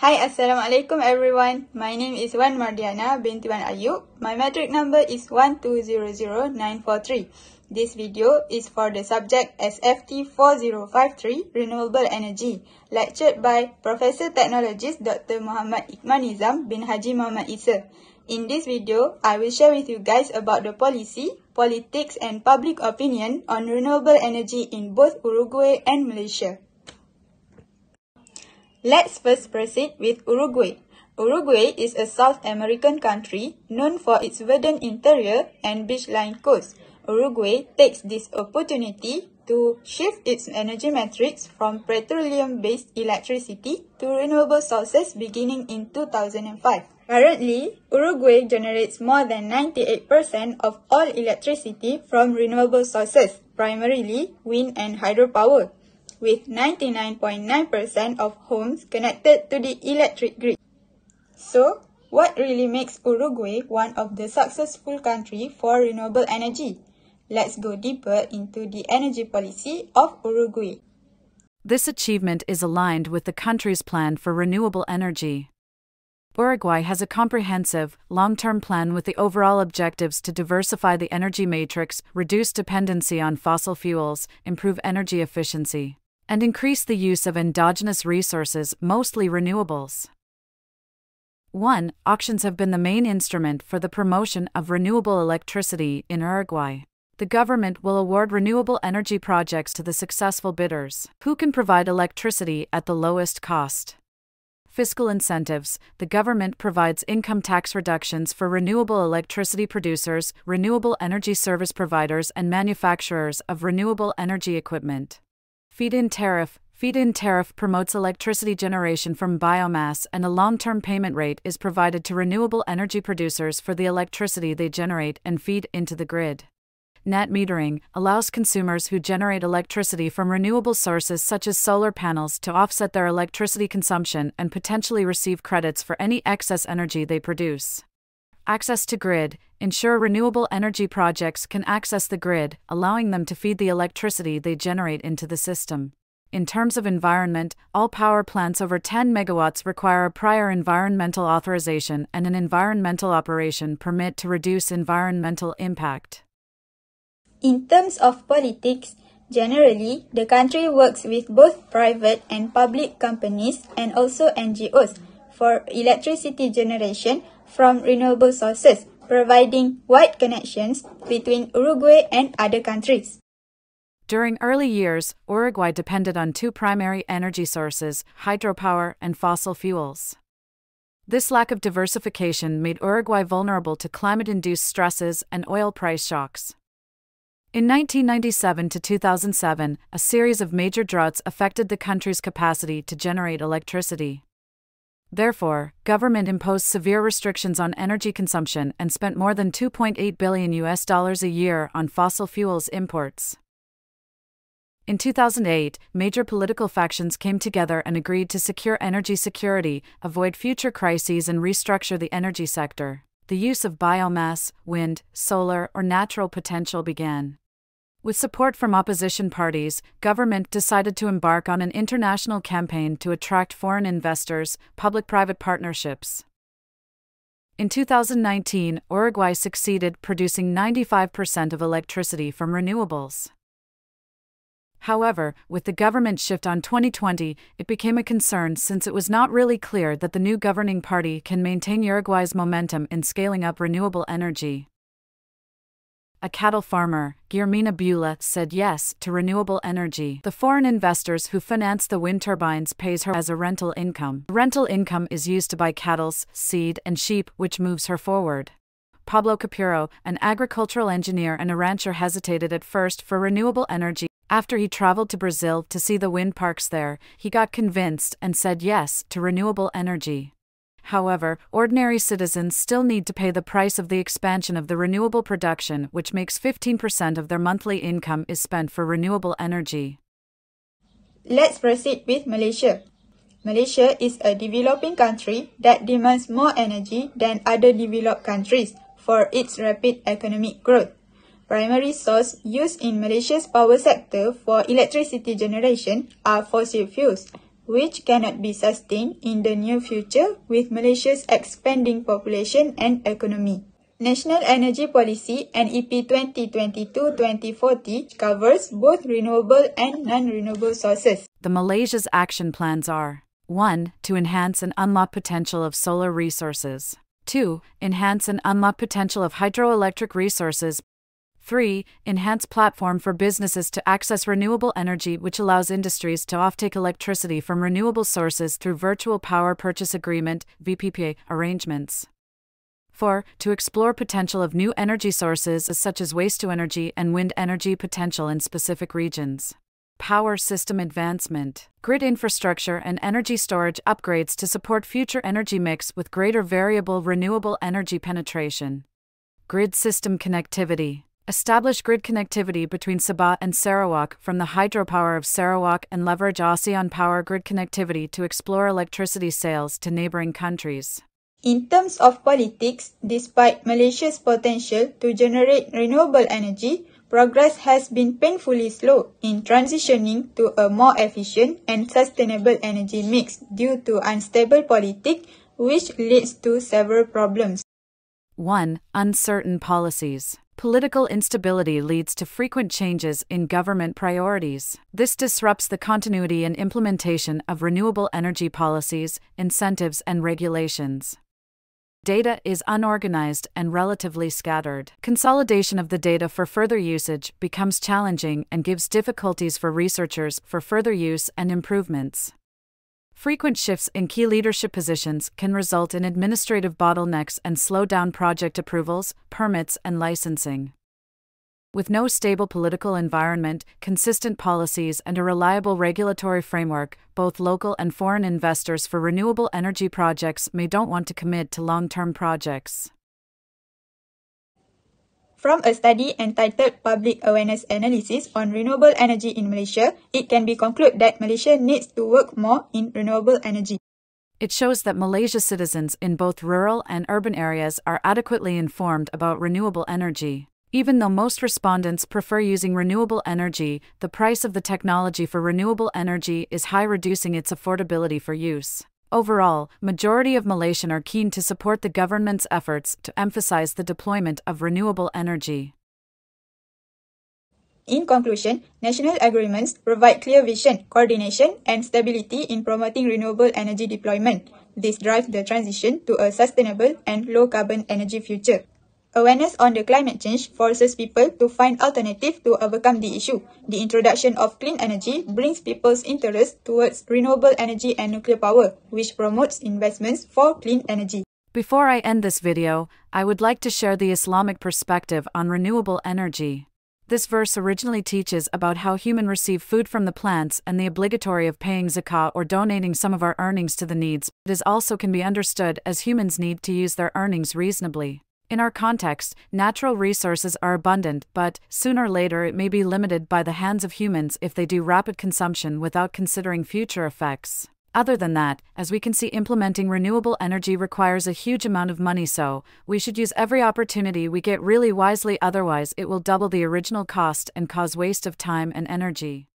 Hi, Assalamualaikum everyone. My name is Wan Mardiana binti Wan Ayub. My metric number is 1200943. This video is for the subject SFT 4053 Renewable Energy, lectured by Professor Technologist Dr. Muhammad Iqman Nizam bin Haji Muhammad Isa. In this video, I will share with you guys about the policy, politics and public opinion on renewable energy in both Uruguay and Malaysia. Let's first proceed with Uruguay. Uruguay is a South American country known for its verdant interior and beach-lined coast. Uruguay takes this opportunity to shift its energy metrics from petroleum-based electricity to renewable sources beginning in 2005. Currently, Uruguay generates more than 98% of all electricity from renewable sources, primarily wind and hydropower with 99.9% of homes connected to the electric grid. So, what really makes Uruguay one of the successful countries for renewable energy? Let's go deeper into the energy policy of Uruguay. This achievement is aligned with the country's plan for renewable energy. Uruguay has a comprehensive, long term plan with the overall objectives to diversify the energy matrix, reduce dependency on fossil fuels, improve energy efficiency, and increase the use of endogenous resources, mostly renewables. 1. Auctions have been the main instrument for the promotion of renewable electricity in Uruguay. The government will award renewable energy projects to the successful bidders, who can provide electricity at the lowest cost. Fiscal incentives The government provides income tax reductions for renewable electricity producers, renewable energy service providers, and manufacturers of renewable energy equipment. Feed-in tariff Feed-in tariff promotes electricity generation from biomass and a long-term payment rate is provided to renewable energy producers for the electricity they generate and feed into the grid. Net metering allows consumers who generate electricity from renewable sources such as solar panels to offset their electricity consumption and potentially receive credits for any excess energy they produce. Access to grid ensure renewable energy projects can access the grid, allowing them to feed the electricity they generate into the system. In terms of environment, all power plants over 10 megawatts require a prior environmental authorization and an environmental operation permit to reduce environmental impact. In terms of politics, generally, the country works with both private and public companies and also NGOs for electricity generation from renewable sources, providing wide connections between Uruguay and other countries. During early years, Uruguay depended on two primary energy sources hydropower and fossil fuels. This lack of diversification made Uruguay vulnerable to climate induced stresses and oil price shocks. In 1997 to 2007, a series of major droughts affected the country's capacity to generate electricity. Therefore, government imposed severe restrictions on energy consumption and spent more than 2.8 billion US dollars a year on fossil fuels imports. In 2008, major political factions came together and agreed to secure energy security, avoid future crises, and restructure the energy sector. The use of biomass, wind, solar, or natural potential began. With support from opposition parties, government decided to embark on an international campaign to attract foreign investors, public-private partnerships. In 2019, Uruguay succeeded producing 95% of electricity from renewables. However, with the government shift on 2020, it became a concern since it was not really clear that the new governing party can maintain Uruguay's momentum in scaling up renewable energy a cattle farmer, Guillermina Bula, said yes to renewable energy. The foreign investors who finance the wind turbines pays her as a rental income. Rental income is used to buy cattle, seed, and sheep, which moves her forward. Pablo Capiro, an agricultural engineer and a rancher, hesitated at first for renewable energy. After he traveled to Brazil to see the wind parks there, he got convinced and said yes to renewable energy. However, ordinary citizens still need to pay the price of the expansion of the renewable production, which makes 15% of their monthly income is spent for renewable energy. Let's proceed with Malaysia. Malaysia is a developing country that demands more energy than other developed countries for its rapid economic growth. Primary source used in Malaysia's power sector for electricity generation are fossil fuels, which cannot be sustained in the near future with Malaysia's expanding population and economy. National Energy Policy NEP 2022-2040 covers both renewable and non-renewable sources. The Malaysia's action plans are 1. To enhance and unlock potential of solar resources. 2. Enhance and unlock potential of hydroelectric resources. 3. Enhance platform for businesses to access renewable energy which allows industries to offtake electricity from renewable sources through virtual power purchase agreement VPPA arrangements. 4. To explore potential of new energy sources such as waste to energy and wind energy potential in specific regions. Power system advancement, grid infrastructure, and energy storage upgrades to support future energy mix with greater variable renewable energy penetration. Grid system connectivity. Establish grid connectivity between Sabah and Sarawak from the hydropower of Sarawak and leverage ASEAN power grid connectivity to explore electricity sales to neighboring countries. In terms of politics, despite Malaysia's potential to generate renewable energy, progress has been painfully slow in transitioning to a more efficient and sustainable energy mix due to unstable politics, which leads to several problems. 1. Uncertain policies. Political instability leads to frequent changes in government priorities. This disrupts the continuity and implementation of renewable energy policies, incentives, and regulations. Data is unorganized and relatively scattered. Consolidation of the data for further usage becomes challenging and gives difficulties for researchers for further use and improvements. Frequent shifts in key leadership positions can result in administrative bottlenecks and slow down project approvals, permits, and licensing. With no stable political environment, consistent policies, and a reliable regulatory framework, both local and foreign investors for renewable energy projects may don't want to commit to long term projects. From a study entitled Public Awareness Analysis on Renewable Energy in Malaysia, it can be concluded that Malaysia needs to work more in renewable energy. It shows that Malaysia's citizens in both rural and urban areas are adequately informed about renewable energy. Even though most respondents prefer using renewable energy, the price of the technology for renewable energy is high, reducing its affordability for use. Overall, majority of Malaysian are keen to support the government's efforts to emphasize the deployment of renewable energy. In conclusion, national agreements provide clear vision, coordination, and stability in promoting renewable energy deployment. This drives the transition to a sustainable and low carbon energy future. Awareness on the climate change forces people to find alternatives to overcome the issue. The introduction of clean energy brings people's interest towards renewable energy and nuclear power, which promotes investments for clean energy. Before I end this video, I would like to share the Islamic perspective on renewable energy. This verse originally teaches about how humans receive food from the plants and the obligatory of paying zakah or donating some of our earnings to the needs. It also can be understood as humans need to use their earnings reasonably. In our context, natural resources are abundant, but sooner or later it may be limited by the hands of humans if they do rapid consumption without considering future effects. Other than that, as we can see, implementing renewable energy requires a huge amount of money, so we should use every opportunity we get really wisely, otherwise, it will double the original cost and cause waste of time and energy.